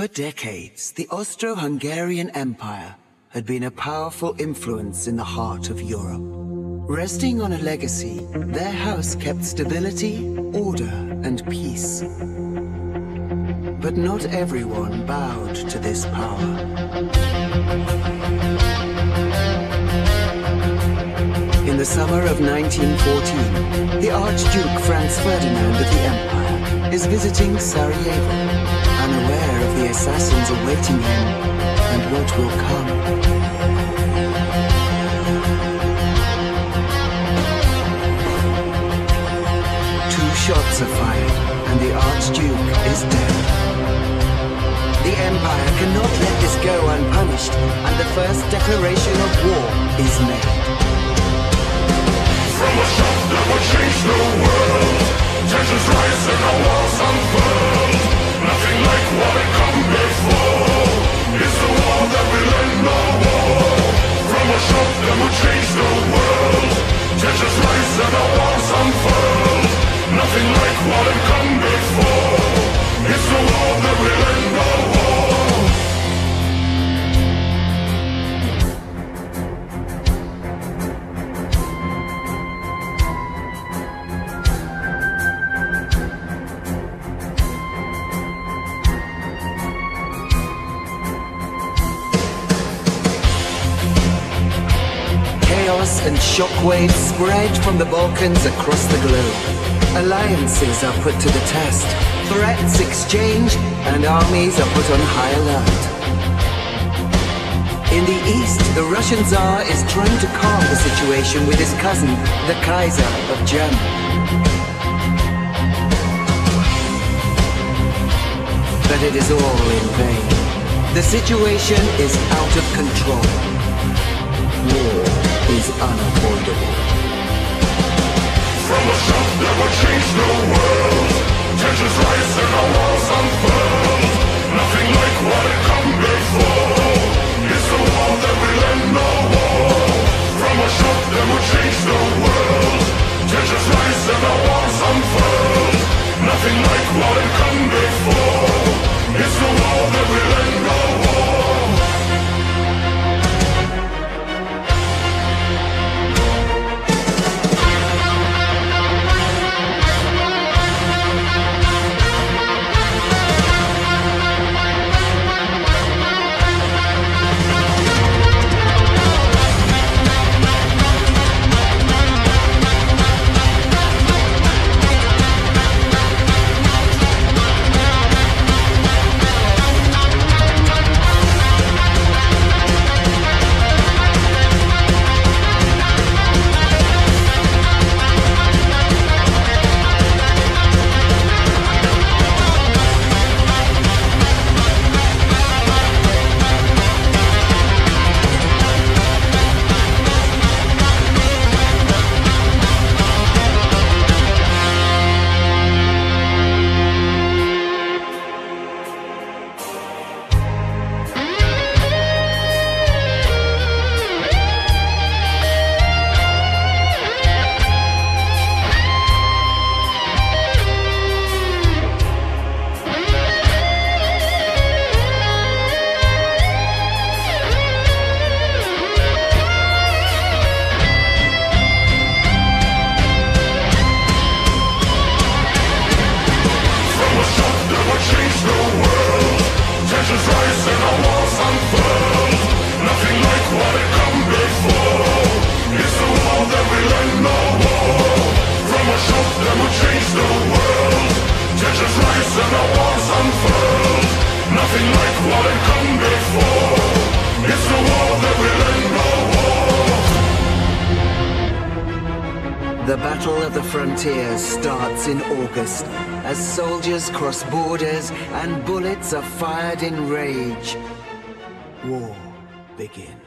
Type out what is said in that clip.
For decades, the Austro-Hungarian Empire had been a powerful influence in the heart of Europe. Resting on a legacy, their house kept stability, order, and peace. But not everyone bowed to this power. In the summer of 1914, the Archduke Franz Ferdinand of the Empire is visiting Sarajevo, unaware of the assassins awaiting him and what will come. Two shots are fired, and the Archduke is dead. The Empire cannot let this go unpunished, and the first declaration Nothing like what had come Chaos and shockwaves spread from the Balkans across the globe. Alliances are put to the test, threats exchanged, and armies are put on high alert. In the east, the Russian Tsar is trying to calm the situation with his cousin, the Kaiser of Germany. But it is all in vain. The situation is out of control. War is unavoidable. From a shock that will change the world Tensions rise and our walls unfurl Nothing like what had come before The Battle of the Frontiers starts in August as soldiers cross borders and bullets are fired in rage. War begins.